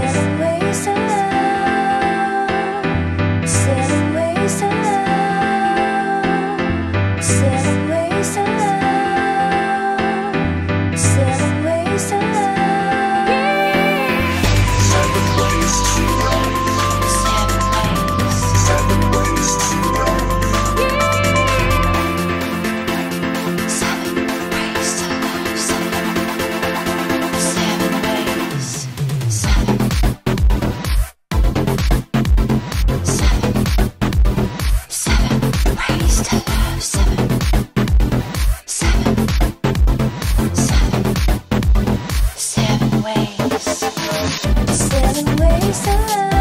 this. Some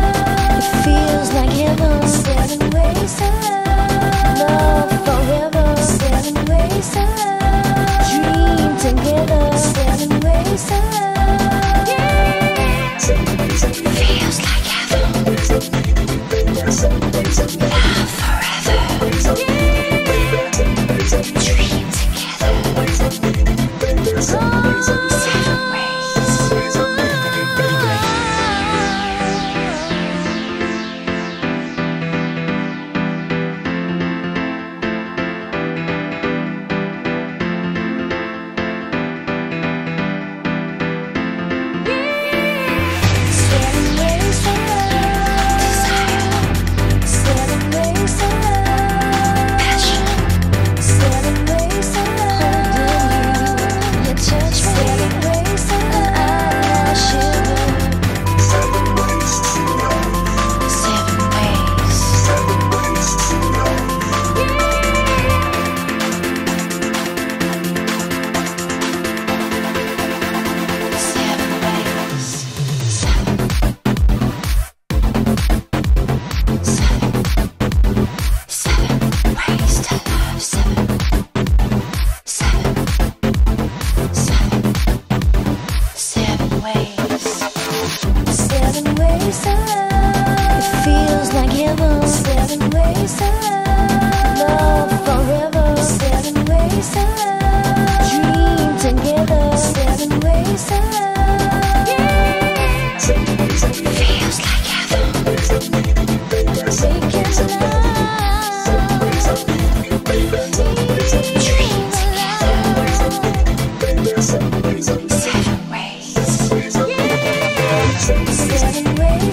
Seven ways out. It feels like heaven. Seven ways out. Love forever.